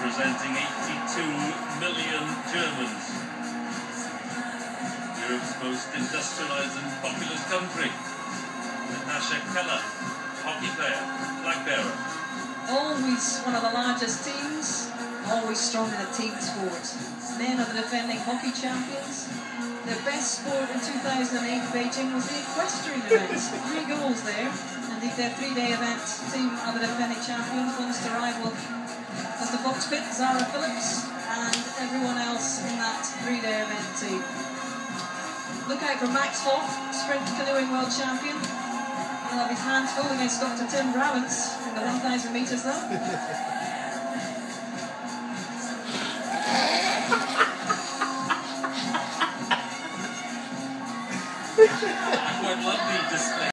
representing 82 million Germans. Europe's most industrialised and populous country. Natascha Keller, hockey player, flag bearer. Always one of the largest teams, always strong in a team sport. Men are the defending hockey champions. Their best sport in 2008 Beijing was the equestrian event. Three goals there. Indeed, their three-day event team are the defending champions. Ones to rival the box pit, Zara Phillips, and everyone else in that three-day event team. Look out for Max Hoff, sprint canoeing world champion. He'll have his hands full against Dr. Tim Brabants in the 1,000 metres though. I would love the display.